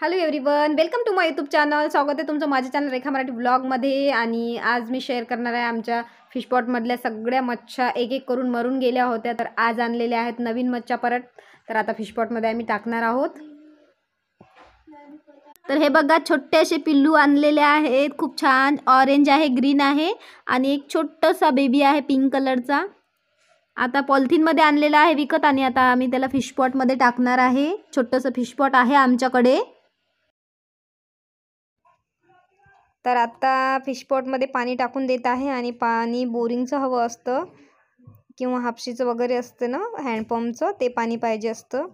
Hello everyone welcome to my YouTube channel स्वागत आहे तुमचं माझ्या चॅनल रेखा मराठी ब्लॉगमध्ये आणि आज मी शेअर करणार आहे आमच्या फिशपॉटमधल्या सगळ्या मच्छा एक एक करून मरून गेल्या होत्या. तर आज आणलेल्या आहेत नवीन मच्छा परत. तर आता फिशपॉटमध्ये आम्ही टाकणार आहोत. तर हे बघा छोटे असे पिल्लू आणलेले आहेत. खूप छान. ऑरेंज आहे ग्रीन आहे. आणि एक छोटासा बेबी आहे पिंक कलरचा आता पॉलिथिनमध्ये आणलेला आहे विकत. आणि आता आम्ही त्याला फिशपॉटमध्ये टाकणार आहे. छोटंसं फिशपॉट आहे आमच्याकडे. तर आत्ता फिशपॉटमध्ये पाणी टाकून देत आहे आणि पाणी बोरिंगचं हवं असतं किंवा हापशीचं वगैरे असतं ना हँडपंपचं ते पाणी पाहिजे असतं.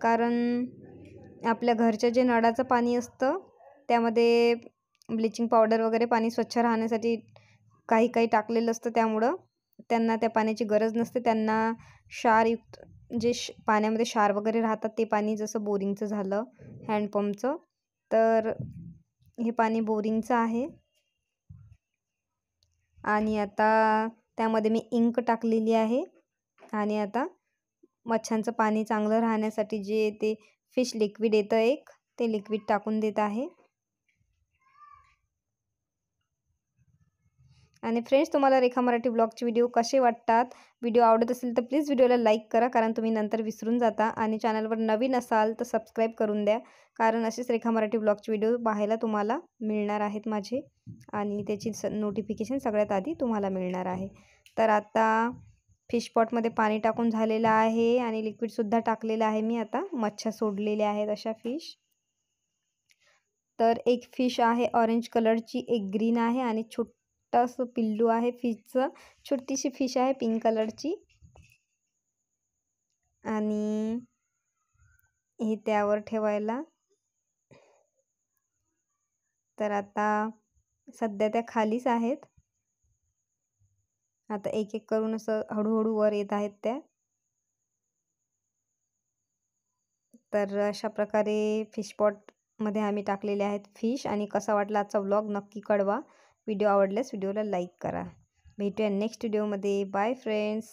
कारण आपल्या घरच्या जे नळाचं पाणी असतं त्यामध्ये ब्लिचिंग पावडर वगैरे पाणी स्वच्छ राहण्यासाठी काही काही टाकलेलं असतं त्यामुळं. त्यांना त्या पाण्याची गरज नसते. त्यांना क्षारयुक्त जे श पाण्यामध्ये क्षार वगैरे राहतात ते पाणी जसं बोरिंगचं झालं हँडपंपचं तर हे पाणी बोरिंगचं आहे. आणि आता त्यामध्ये मी इंक टाकलेली आहे. आणि आता मच्छांचं पाणी चांगलं राहण्यासाठी जे ते फिश लिक्विड येतं एक ते लिक्विड टाकून देत आहे. आणि फ्रेंड्स तुम्हाला रेखा मराठी ब्लॉगचे व्हिडिओ कसे वाटतात? व्हिडिओ आवडत असेल तर प्लीज व्हिडिओला लाईक करा कारण तुम्ही नंतर विसरून जाता. आणि चॅनलवर नवीन असाल तर सबस्क्राईब करून द्या कारण असेच रेखा मराठी ब्लॉगचे व्हिडिओ पाहायला तुम्हाला मिळणार आहेत माझे. आणि त्याची स नोटिफिकेशन सगळ्यात आधी तुम्हाला मिळणार आहे. तर आता फिशपॉटमध्ये पाणी टाकून झालेलं आहे आणि लिक्विडसुद्धा टाकलेलं आहे मी आता. मच्छा सोडलेल्या आहेत अशा फिश तर एक फिश आहे ऑरेंज कलरची एक ग्रीन आहे आणि छोट छोटंसं पिल्लू आहे फिशचं. छोटीशी फिश आहे पिंक कलरची. आणि हे त्यावर ठेवायला. तर आता सध्या त्या खालीच आहेत. आता एक एक करून असं हळूहळू वर येत आहेत त्या. तर अशा प्रकारे फिशपॉटमध्ये आम्ही टाकलेले आहेत फिश. आणि कसा वाटला आजचा व्लॉग नक्की कळवा. व्हिडिओ आवडल्यास व्हिडिओला लाईक करा. भेटूया नेक्स्ट व्हिडिओमध्ये. Bye friends.